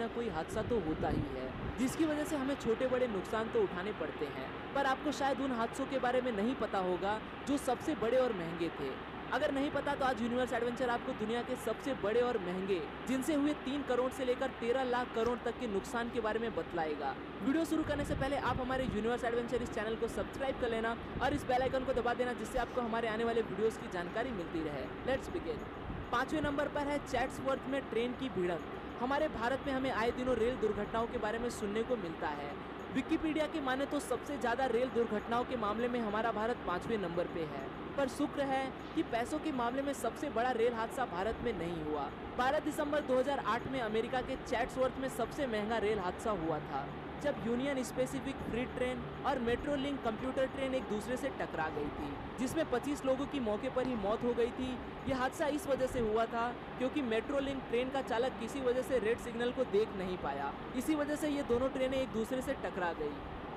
ना कोई हादसा तो होता ही है। जिसकी वजह से हमें छोटे बड़े नुकसान तो उठाने पड़ते हैं। पर आपको शायद उन हादसों के बारे में नहीं पता होगा, जो सबसे बड़े और महँगे थे। अगर नहीं पता तो आज यूनिवर्स एडवेंचर आपको दुनिया के सबसे बड़े और महँगे, जिनसे हुए तीन करोड़ से लेकर तेरह लाख करोड़ तक के नुकसान के बारे में बतलाएगा। वीडियो शुरू करने से पहले आप हमारे यूनिवर्स एडवेंचर इस चैनल को सब्सक्राइब कर लेना और इस बेल आइकन को दबा देना, जिससे आपको हमारे आने वाले वीडियोस की जानकारी मिलती रहे। Let's begin. पाँचवें नंबर पर है चैट्सवर्थ में ट्रेन की भिड़ंत। हमारे भारत में हमें आए दिनों रेल दुर्घटनाओं के बारे में सुनने को मिलता है। विकिपीडिया की माने तो सबसे ज़्यादा रेल दुर्घटनाओं के मामले में हमारा भारत पाँचवें नंबर पे है। पर शुक्र है कि पैसों के मामले में सबसे बड़ा रेल हादसा भारत में नहीं हुआ। 12 दिसंबर 2008 में अमेरिका के चैट्सवर्थ में सबसे महँगा रेल हादसा हुआ था, जब यूनियन स्पेसिफिक फ्री ट्रेन और मेट्रो लिंक कंप्यूटर ट्रेन एक दूसरे से टकरा गई थी, जिसमें 25 लोगों की मौके पर ही मौत हो गई थी। यह हादसा इस वजह से हुआ था क्योंकि मेट्रो लिंक ट्रेन का चालक किसी वजह से रेड सिग्नल को देख नहीं पाया। इसी वजह से ये दोनों ट्रेनें एक दूसरे से टकरा गई।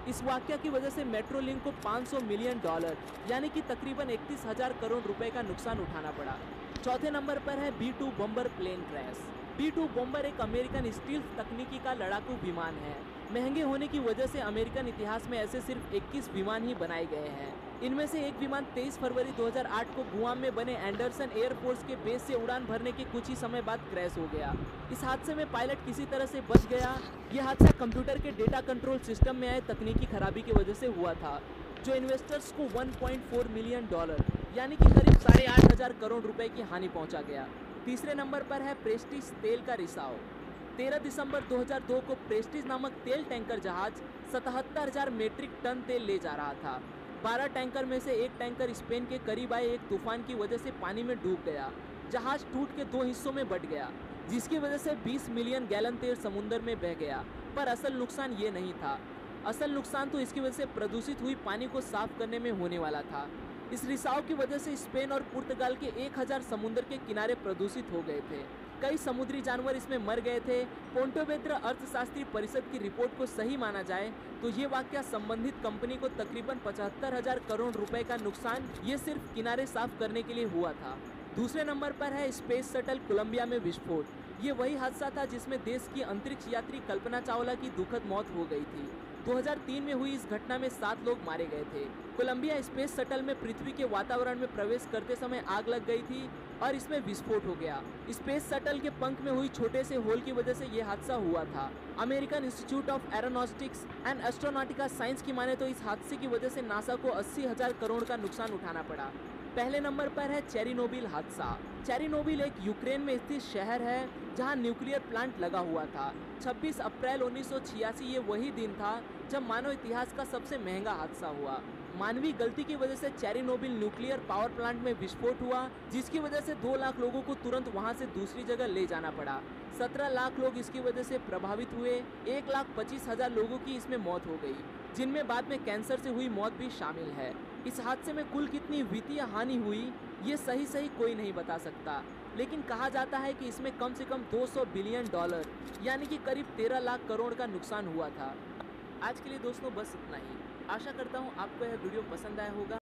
इस वाक्य की वजह से मेट्रो लिंक को 500 मिलियन डॉलर यानी कि तकरीबन इकतीस हज़ार करोड़ रुपए का नुकसान उठाना पड़ा। चौथे नंबर पर है B two bomber plane crash B two bomber एक अमेरिकन स्टील तकनीकी का लड़ाकू विमान है। महँगे होने की वजह से अमेरिकन इतिहास में ऐसे सिर्फ़ 21 विमान ही बनाए गए हैं। इनमें से एक विमान 23 फरवरी 2008 को गुआम में बने एंडरसन एयरफोर्स के बेस से उड़ान भरने के कुछ ही समय बाद क्रैश हो गया। इस हादसे में पायलट किसी तरह से बच गया। यह हादसा कंप्यूटर के डेटा कंट्रोल सिस्टम में आए तकनीकी खराबी की वजह से हुआ था, जो इन्वेस्टर्स को 1.4 मिलियन डॉलर यानी कि करीब साढ़े आठ हज़ार करोड़ रुपए की हानि पहुँचा गया। तीसरे नंबर पर है प्रेस्टिज तेल का रिसाव। 13 दिसंबर 2002 को प्रेस्टिज नामक तेल टैंकर जहाज़ सतहत्तर हज़ार मीट्रिक टन तेल ले जा रहा था। 12 टैंकर में से एक टैंकर स्पेन के करीब आए एक तूफ़ान की वजह से पानी में डूब गया। जहाज़ टूट के दो हिस्सों में बट गया, जिसकी वजह से 20 मिलियन गैलन तेल समुद्र में बह गया। पर असल नुकसान ये नहीं था। असल नुकसान तो इसकी वजह से प्रदूषित हुई पानी को साफ़ करने में होने वाला था। इस रिसाव की वजह से स्पेन और पुर्तगाल के 1000 समुद्र के किनारे प्रदूषित हो गए थे। कई समुद्री जानवर इसमें मर गए थे। पोन्टोवेद्र अर्थशास्त्री परिषद की रिपोर्ट को सही माना जाए तो ये वाक्य संबंधित कंपनी को तकरीबन पचहत्तर हज़ार करोड़ रुपए का नुकसान ये सिर्फ़ किनारे साफ़ करने के लिए हुआ था। दूसरे नंबर पर है स्पेस शटल कोलंबिया में विस्फोट। ये वही हादसा था जिसमें देश की अंतरिक्ष यात्री कल्पना चावला की दुखद मौत हो गई थी। 2003 में हुई इस घटना में सात लोग मारे गए थे। कोलंबिया स्पेस शटल में पृथ्वी के वातावरण में प्रवेश करते समय आग लग गई थी और इसमें विस्फोट हो गया। स्पेस शटल के पंख में हुई छोटे से होल की वजह से यह हादसा हुआ था। American Institute of Aeronautics and Astronautics science की माने तो इस हादसे की वजह से नासा को अस्सी हज़ार करोड़ का नुकसान उठाना पड़ा। पहले नंबर पर है चेरिनोबिल हादसा। चेरिनोबिल एक यूक्रेन में स्थित शहर है, जहाँ न्यूक्लियर प्लांट लगा हुआ था। 26 अप्रैल 1986 ये वही दिन था, जब मानव इतिहास का सबसे महँगा हादसा हुआ। मानवीय गलती की वजह से चेरिनोबिल न्यूक्लियर पावर प्लांट में विस्फोट हुआ, जिसकी वजह से दो लाख लोगों को तुरंत वहाँ से दूसरी जगह ले जाना पड़ा। सत्रह लाख लोग इसकी वजह से प्रभावित हुए, एक लाख पच्चीस हज़ार लोगों की इसमें मौत हो गई। जिनमें बाद में कैंसर से हुई मौत भी शामिल है। इस हादसे में कुल कितनी वित्तीय हानि हुई, ये सही सही कोई नहीं बता सकता। लेकिन कहा जाता है कि इसमें कम से कम 200 बिलियन डॉलर, यानी कि करीब 13 लाख करोड़ का नुकसान हुआ था। आज के लिए दोस्तों बस इतना ही। आशा करता हूँ आपको यह वीडियो पसंद आया होगा।